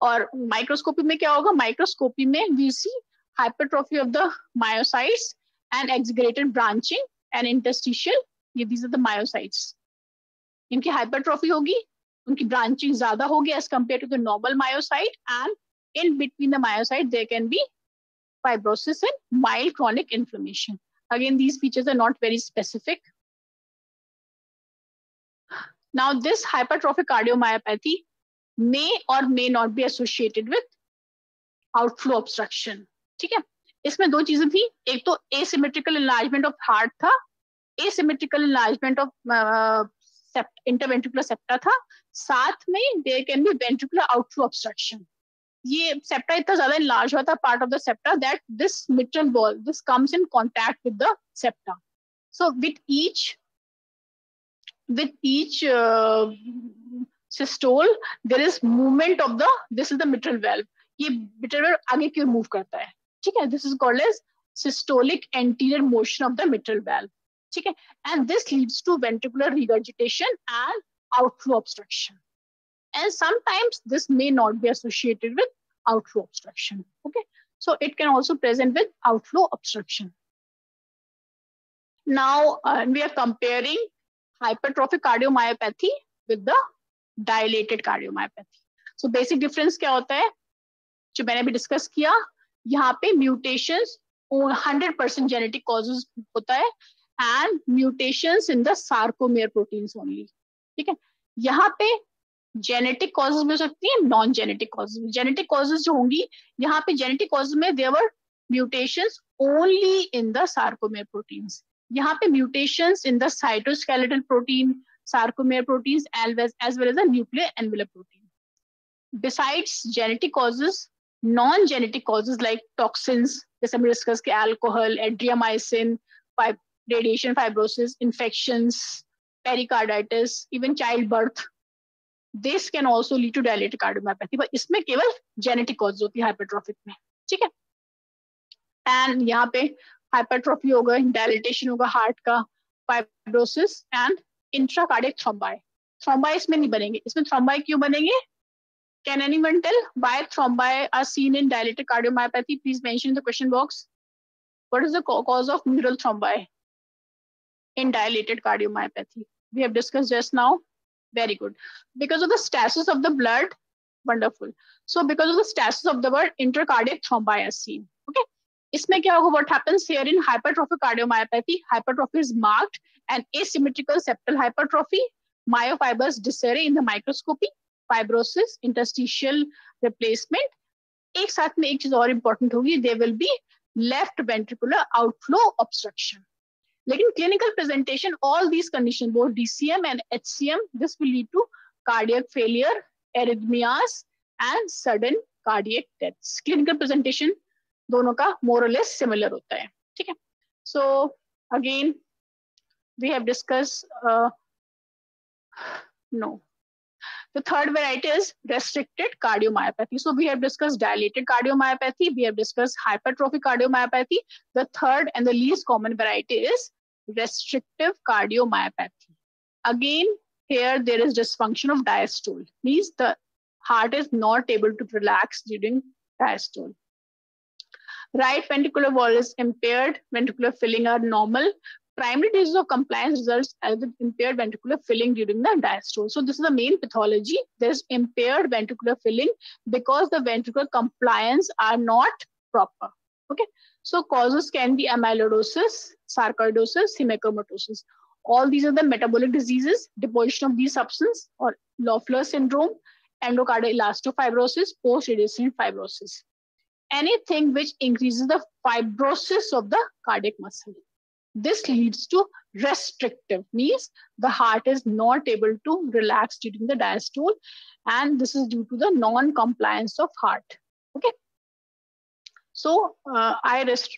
और microscopy में क्या होगा? Microscopy में we see hypertrophy of the myocytes and exaggerated branching and interstitial ये these are the myocytes इनकी hypertrophy होगी, उनकी branching ज़्यादा होगी as compare to the normal myocyte and in between the myocyte there can be fibrosis and mild chronic inflammation again these features are not very specific Now, this hypertrophic cardiomyopathy may or may not be associated with outflow obstruction. ठीक है? इसमें दो चीज़ें थी। एक तो asymmetrical enlargement of heart था। Asymmetrical enlargement of interventricular septa था। साथ में there can be ventricular outflow obstruction ये सेप्टा इतना ज़्यादा लार्ज हुआ था part of the septa that this mitral valve this comes in contact with the septa so with each with each uh, systole there is movement of the this is the mitral valve ये mitral valve आगे की ओर move करता है ठीक है this is called as systolic anterior motion of the mitral valve ठीक है and this leads to ventricular regurgitation and outflow obstruction and sometimes this may not be associated with outflow obstruction okay so it can also present with outflow obstruction now uh, we are comparing hypertrophic cardiomyopathy with the dilated cardiomyopathy so basic difference क्या होता है? जो मैंने अभी discuss किया, यहाँ पे mutation hundred percent genetic causes होता है and mutation in the sarcomere proteins only ठीक है? यहाँ पे जेनेटिक कॉजेज में हो सकती है non genetic causes genetic causes जो होंगी, यहाँ पे जेनेटिक कॉजेज में there are mutation only in the sarcomere proteins यहाँ पे mutation in the cytoskeletal protein sarcomere proteins as well as the nuclear envelope protein. Besides genetic causes, non-genetic causes like toxins, जैसे हमने discuss किया alcohol adriamycin radiation fibrosis infections pericarditis even child birth this can also lead to dilated cardiomyopathy पर इसमें केवल genetic cause होती है hypertrophic में ठीक है एंड यहाँ पे हाइपरट्रॉफी होगा डायलिटेशन होगा हार्ट का fibrosis and intracardiac thrombi thrombi इसमें नहीं बनेंगे। इसमें थ्रोम्बाई क्यों बनेंगे? Can any one by thrombi are seen in dilated cardiomyopathy please mention the question box what is the cause of mural thrombi in dilated cardiomyopathy we have discuss just now very good because of the stasis of the blood wonderful so, because of the stasis of the blood, intracardiac thrombi is seen. Okay? इसमें क्या होगा what happens here in hypertrophic cardiomyopathy hypertrophy is marked and asymmetrical septal hypertrophy myofibres disarray in the microscopy fibrosis interstitial replacement एक साथ में एक चीज़ और important होगी they will be left ventricular outflow obstruction लेकिन clinical presentation all these condition both DCM and H C M this will lead to cardiac failure arrhythmias and sudden cardiac death clinical presentation दोनों का more or less similar होता है ठीक है so again we have discuss no The third variety is restricted cardiomyopathy. So we have discussed dilated cardiomyopathy. We have discussed hypertrophic cardiomyopathy. The third and the least common variety is restrictive cardiomyopathy. Again, here there is dysfunction of diastole. Means the heart is not able to relax during diastole. Right ventricular wall is impaired, ventricular filling are normal, primary disease of compliance results as with impaired ventricular filling during the diastole. So this is the main pathology. There's impaired ventricular filling because the ventricular compliance are not proper. Okay. So causes can be amyloidosis, sarcoidosis, hemochromatosis. All these are the metabolic diseases, deposition of these substances or Loeffler syndrome, endocardial elastofibrosis, post-radiation fibrosis. Anything which increases the fibrosis of the cardiac muscle. This leads to restrictive, means the heart is not able to relax during the diastole, and this is due to the non-compliance of heart. Okay. So uh, I rest.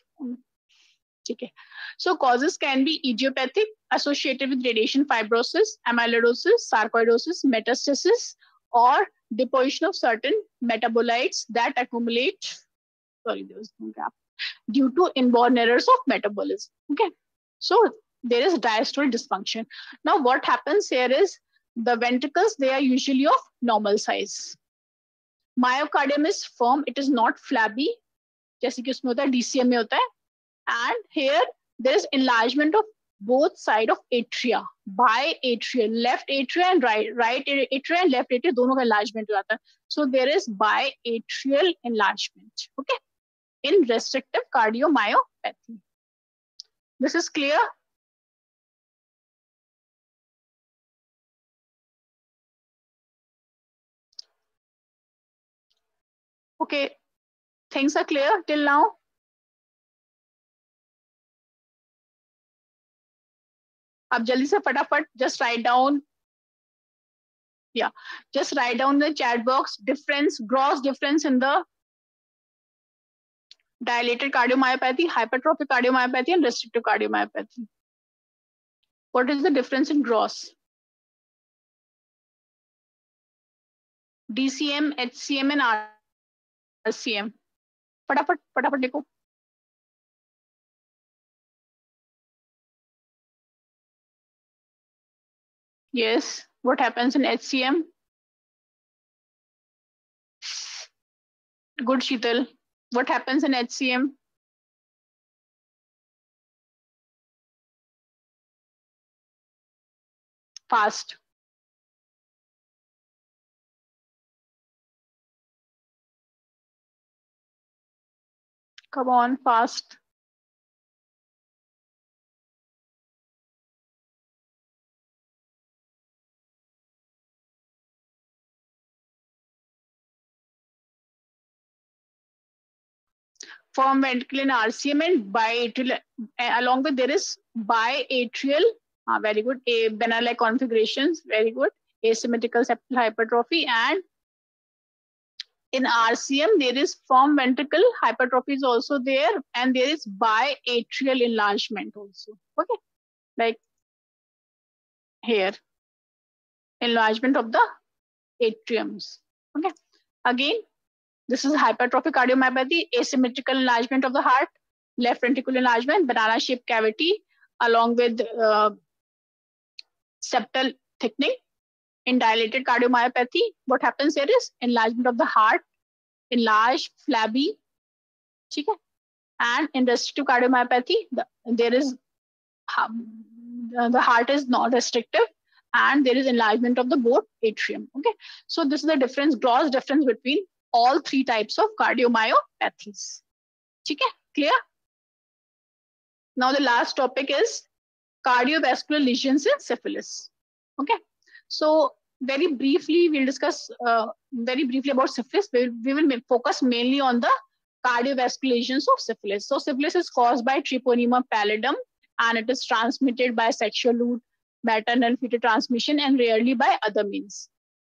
Okay. So causes can be idiopathic, associated with radiation fibrosis, amyloidosis, sarcoidosis, metastasis, or deposition of certain metabolites that accumulate Sorry, there was no gap due to inborn errors of metabolism. Okay. So there is diastolic dysfunction. Now what happens here is the ventricles, they are usually of normal size. Myocardium is firm, it is not flabby, जैसे कि उसमें होता है DCM में होता है. And here there is enlargement of both side of atria, biatrial, left atria and right, right atria and left atria दोनों का enlargement हो जाता है. So there is biatrial enlargement, okay, in restrictive cardiomyopathy. This is clear? Okay, things are clear till now? आप जल्दी से फटाफट just write down या just write down the chat box difference gross difference in the dilated cardiomyopathy, hypertrophic cardiomyopathy, and restrictive cardiomyopathy. What is the difference in gross? DCM, HCM, and RCM. फटाफट फटाफट देखो Yes, what happens in HCM? Good, Sheetal. What happens in HCM? Fast. Come on, fast. Firm ventricle in RCM and biatrial, along with there is biatrial, uh, very good, a banner configurations, very good, asymmetrical septal hypertrophy and in RCM, there is firm ventricle hypertrophy is also there, and there is biatrial enlargement also. Okay, like here, enlargement of the atriums. Okay, again, this is hypertrophic cardiomyopathy, asymmetrical enlargement of the heart, left ventricular enlargement, banana shaped cavity, along with uh, septal thickening. In dilated cardiomyopathy, what happens here is enlargement of the heart, enlarged, flabby, okay? and in restrictive cardiomyopathy, the, there is um, the heart is not restrictive and there is enlargement of the both atrium. Okay, so this is the difference, gross difference between all three types of cardiomyopathies. Okay, clear? Now the last topic is cardiovascular lesions in syphilis. Okay, so very briefly we'll discuss uh, very briefly about syphilis. We, we will focus mainly on the cardiovascular lesions of syphilis. So syphilis is caused by Treponema pallidum and it is transmitted by sexual route, maternal fetal transmission, and rarely by other means.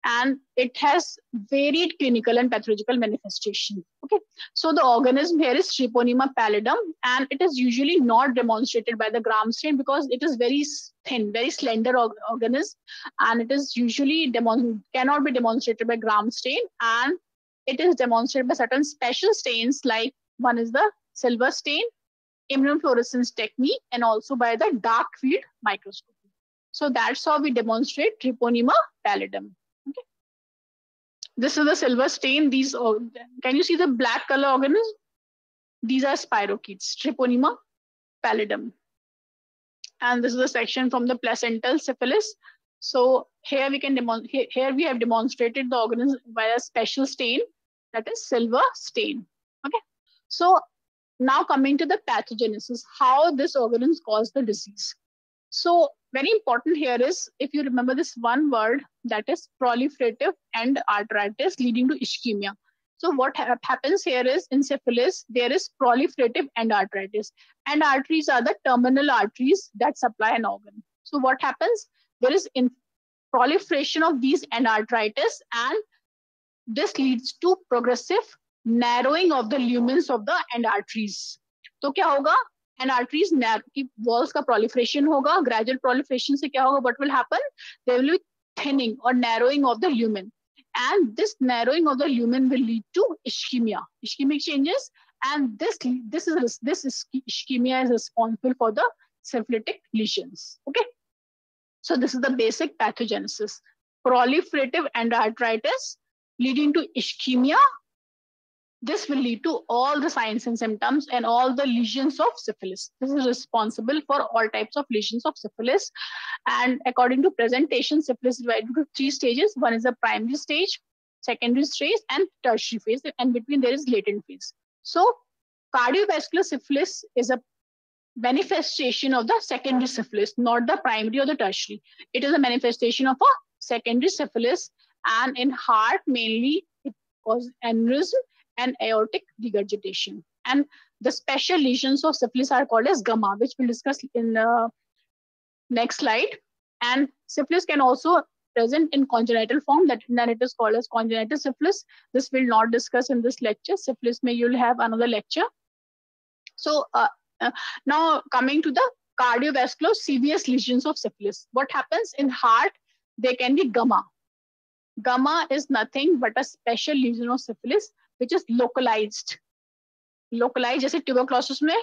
And it has varied clinical and pathological manifestation. Okay, so the organism here is Treponema pallidum, and it is usually not demonstrated by the gram stain because it is very thin, very slender org- organism, and it is usually demon- cannot be demonstrated by gram stain, and it is demonstrated by certain special stains like one is the silver stain immunofluorescence technique and also by the dark field microscopy. So that's how we demonstrate Treponema pallidum. This is the silver stain. These uh, can you see the black color organism? These are spirochetes, Treponema pallidum. And this is a section from the placental syphilis. So here we can demonstrate. Here we have demonstrated the organism by a special stain that is silver stain. Okay. So now coming to the pathogenesis, how this organism cause the disease. So very important here is if you remember this one word that is proliferative endarteritis leading to ischemia. So what ha- happens here is in syphilis there is proliferative endarteritis and arteries are the terminal arteries that supply an organ. So what happens? There is in proliferation of these endarteritis and this leads to progressive narrowing of the lumens of the end arteries. तो क्या होगा? And arteries की walls का proliferation होगा gradual proliferation से क्या होगा? What will happen they will be thinning और narrowing of the human and this narrowing of the human will lead to ischaemia ischaemic changes and this this is this ischemia is responsible for the syphilitic lesions. Okay? So this is the basic pathogenesis. Proliferative endarteritis leading to ischemia this will lead to all the signs and symptoms and all the lesions of syphilis. This is responsible for all types of lesions of syphilis. And according to presentation, syphilis is divided into three stages. One is the primary stage, secondary stage, and tertiary phase. And between there is latent phase. So cardiovascular syphilis is a manifestation of the secondary syphilis, not the primary or the tertiary. It is a manifestation of a secondary syphilis. And in heart, mainly, it causes aneurysm and aortic regurgitation. And the special lesions of syphilis are called as gumma, which we'll discuss in the next slide. And syphilis can also present in congenital form that then it is called as congenital syphilis. This will not discuss in this lecture. Syphilis may you'll have another lecture. So uh, uh, now coming to the cardiovascular serious lesions of syphilis. What happens in heart? They can be gumma. Gumma is nothing but a special lesion of syphilis which is localised localise जैसे tuberculosis में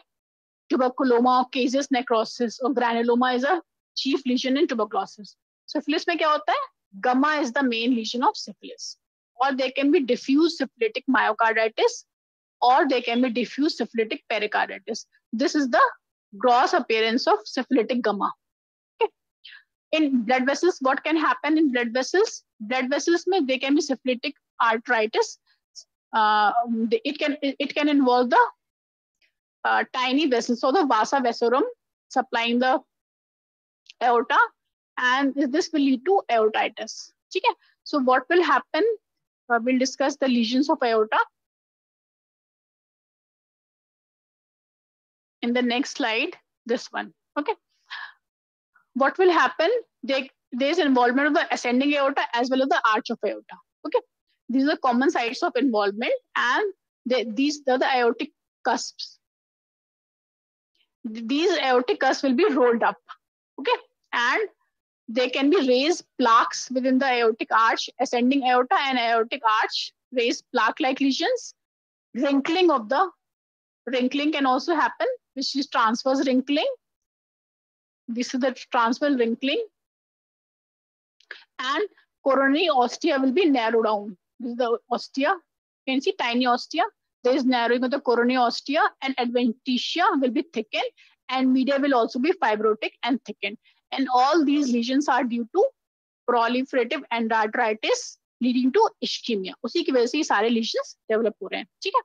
tuberculoma caseous necrosis और granuloma is a chief lesion in tuberculosis syphilis में क्या होता है gumma is the main lesion of syphilis और they can be diffuse syphilitic myocarditis or they can be diffuse syphilitic pericarditis. This is the gross appearance of syphilitic gamma. Okay. In blood vessels, what can happen in blood vessels? Blood vessels, mein, they can be syphilitic arthritis uh, it can it can involve the uh, tiny vessel so the vasa vasorum supplying the aorta, and this will lead to aortitis. Okay? So what will happen? Uh, we'll discuss the lesions of aorta in the next slide. This one. Okay. What will happen? There, there's involvement of the ascending aorta as well as the arch of aorta. Okay these are common sites of involvement and they, these are the aortic cusps. These aortic cusps will be rolled up, okay? And they can be raised plaques within the aortic arch, ascending aorta and aortic arch, raised plaque-like lesions. Wrinkling of the, wrinkling can also happen, which is transverse wrinkling. This is the transverse wrinkling. And coronary ostia will be narrowed down. This is the ostia. You can see tiny ostia. There is narrowing of the coronary ostia and adventitia will be thickened and media will also be fibrotic and thickened. and all these lesions are due to proliferative endarteritis leading to ischemia उसी की वजह से ये सारे lesions develop हो रहे हैं ठीक है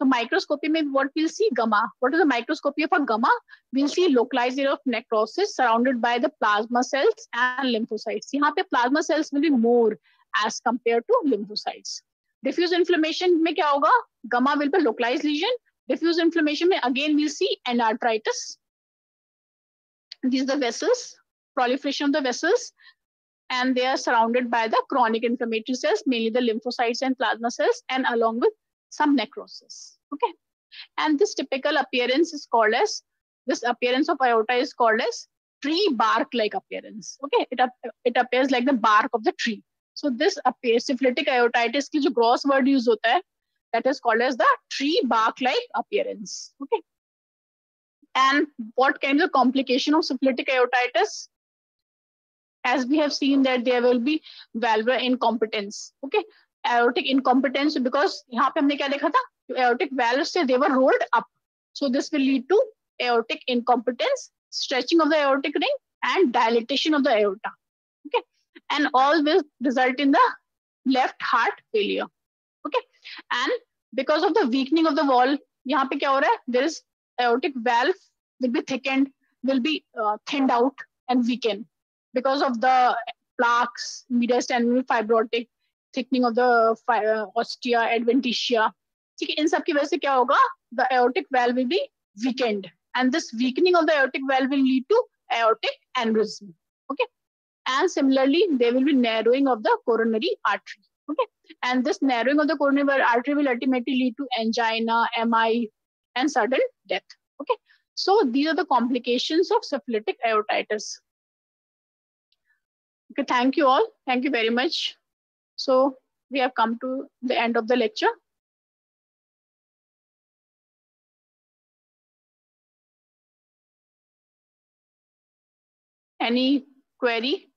so microscopy में what we'll see gamma what is the microscopy of a gamma we'll see localized area of necrosis surrounded by the plasma cells and lymphocytes यहाँ पे plasma cells will be more as compared to lymphocytes. Diffuse inflammation में क्या होगा Gumma will be localized lesion. Diffuse inflammation में again we'll see endarteritis. These are the vessels, proliferation of the vessels, and they are surrounded by the chronic inflammatory cells, mainly the lymphocytes and plasma cells, and along with some necrosis. Okay. And this typical appearance is called as, this appearance of aorta is called as tree bark like appearance. Okay. It, it appears like the bark of the tree. So this appears, syphilitic aortitis ki jo gross word use hota hai, that is called as the tree bark-like appearance. Okay. And what kinds of complication of syphilitic aortitis? As we have seen that there will be valvular incompetence. Okay, aortic incompetence because यहाँ पे हमने क्या देखा था? Aortic valves से they were rolled up. So this will lead to aortic incompetence, stretching of the aortic ring, and dilatation of the aorta. Okay, and all will result in the left heart failure. Okay, and because of the weakening of the wall, यहाँ पे क्या हो रहा है? There is aortic valve will be thickened, will be uh, thinned out and weaken because of the plaques, mediastinal fibrotic, thickening of the uh, ostia, adventitia. ठीक है इन सब की वजह से क्या होगा the aortic valve will be weakened and this weakening of the aortic valve will lead to aortic aneurysm okay and similarly there will be narrowing of the coronary artery okay and this narrowing of the coronary artery will ultimately lead to angina mi and sudden death okay so these are the complications of syphilitic aortitis. Okay, thank you all. Thank you very much. So we have come to the end of the lecture. Any query?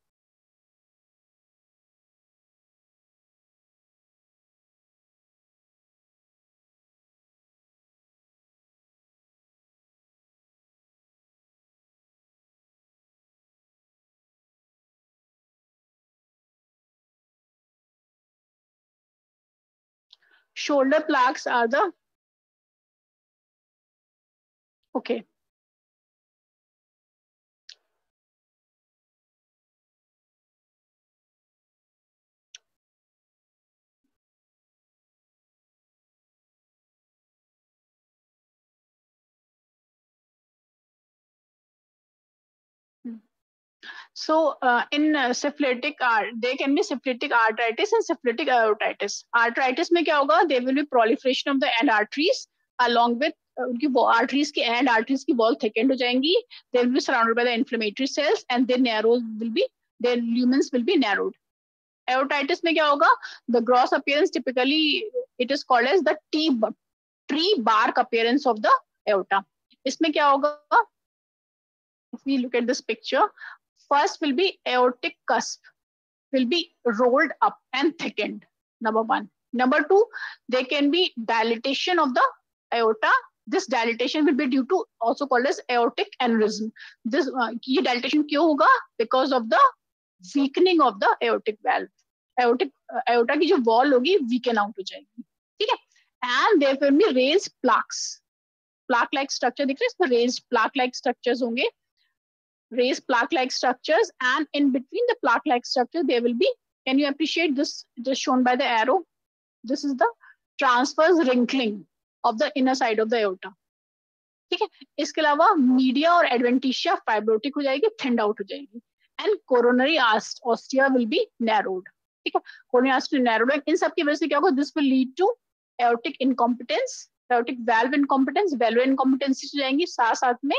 Shoulder plaques are the okay So uh, in uh, syphilitic, uh, there can be syphilitic arteritis and syphilitic aortitis. Arteritis में क्या होगा? There will be proliferation of the end arteries along with उनकी arteries की end arteries की wall thickened हो जाएंगी. They will be surrounded by the inflammatory cells and their narrows will be their lumens will be narrowed. Aortitis में क्या होगा? The gross appearance typically it is called as the T tree bark appearance of the aorta. इसमें क्या होगा? If we look at this picture, First will be aortic cusp, will be rolled up and thickened. Number one. Number two, there can be dilatation of the aorta. This dilatation will be due to also called as aortic aneurysm. This uh, ये dilatation क्यों होगा? Because of the weakening of the aortic valve. Aortic uh, aorta की जो wall होगी weaken out हो जाएगी. ठीक है? And there will be raised plaques. Plaque like structure दिख रहे हैं इसमें raised plaque like structures होंगे Raised plaque-like structures and in between the plaque-like structure there will be can you appreciate this just shown by the arrow this is the transverse wrinkling of the inner side of the aorta ठीक है इसके अलावा media और adventitia fibrotic हो जाएगी Thind out हो जाएगी and coronary ostia will be narrowed ठीक है कोरोनरी ऑस्टिया नैरोड इन सब की वजह से क्या होगा this will lead to aortic incompetence aortic valve incompetence valve incompetency हो जाएँगी साथ साथ में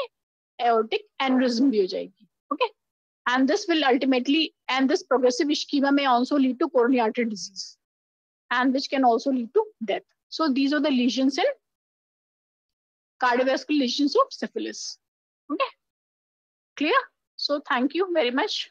aortic aneurysm bhi ho jayegi okay? And this will ultimately and this progressive ischemia may also lead to coronary artery disease and which can also lead to death. So these are the lesions in cardiovascular lesions of syphilis okay? Clear? So thank you very much